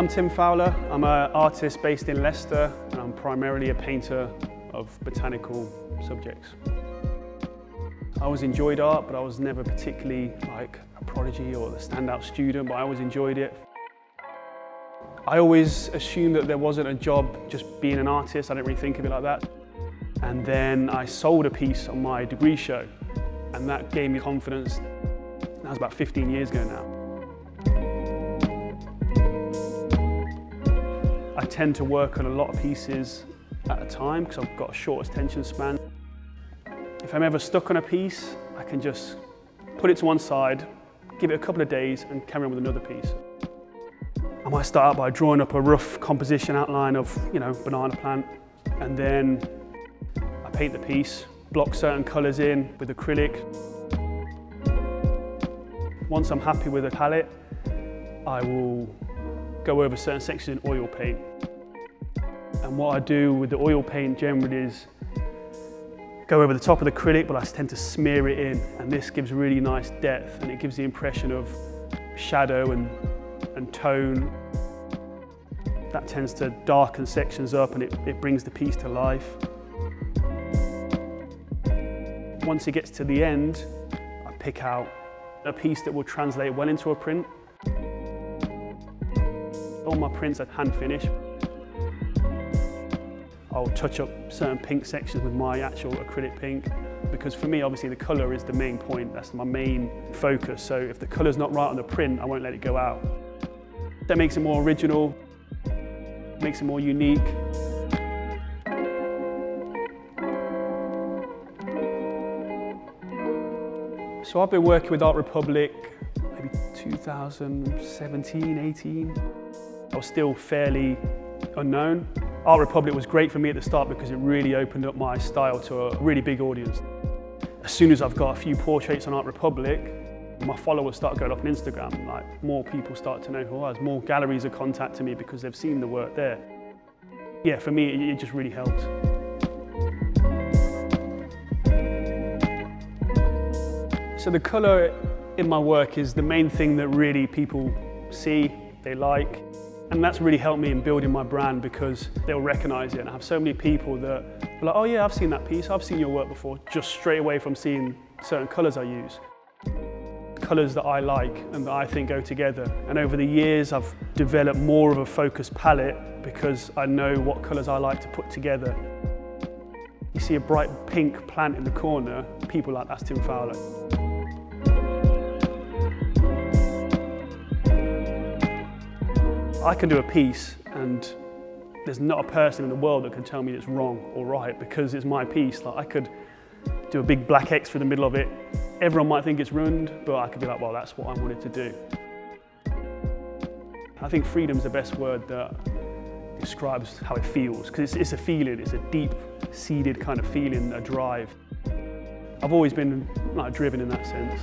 I'm Tim Fowler. I'm an artist based in Leicester and I'm primarily a painter of botanical subjects. I always enjoyed art, but I was never particularly like a prodigy or the standout student, but I always enjoyed it. I always assumed that there wasn't a job just being an artist. I didn't really think of it like that. And then I sold a piece on my degree show and that gave me confidence. That was about 15 years ago now. Tend to work on a lot of pieces at a time because I've got a short attention span. If I'm ever stuck on a piece, I can just put it to one side, give it a couple of days and carry on with another piece. I might start out by drawing up a rough composition outline of, you know, banana plant and then I paint the piece, block certain colours in with acrylic. Once I'm happy with the palette, I will go over certain sections in oil paint. And what I do with the oil paint generally is go over the top of the acrylic, but I tend to smear it in. And this gives really nice depth and it gives the impression of shadow and, and tone. That tends to darken sections up and it, it brings the piece to life. Once it gets to the end, I pick out a piece that will translate well into a print. All my prints are hand finished. I'll touch up certain pink sections with my actual acrylic pink because for me obviously the colour is the main point, that's my main focus so if the colour's not right on the print I won't let it go out. That makes it more original, makes it more unique. So I've been working with Art Republic maybe 2017, 18. I was still fairly unknown. Art Republic was great for me at the start because it really opened up my style to a really big audience. As soon as I've got a few portraits on Art Republic, my followers start going up on Instagram. Like more people start to know who I was. More galleries are contacting me because they've seen the work there. Yeah, for me, it just really helped. So the colour in my work is the main thing that really people see, they like. And that's really helped me in building my brand because they'll recognise it. And I have so many people that are like, oh yeah, I've seen that piece, I've seen your work before, just straight away from seeing certain colours I use. Colours that I like and that I think go together. And over the years, I've developed more of a focused palette because I know what colours I like to put together. You see a bright pink plant in the corner, people like that's Tim Fowler. I can do a piece and there's not a person in the world that can tell me it's wrong or right because it's my piece. Like I could do a big black X through the middle of it. Everyone might think it's ruined, but I could be like, well, that's what I wanted to do. I think freedom's the best word that describes how it feels because it's, it's a feeling, it's a deep seated kind of feeling, a drive. I've always been like driven in that sense.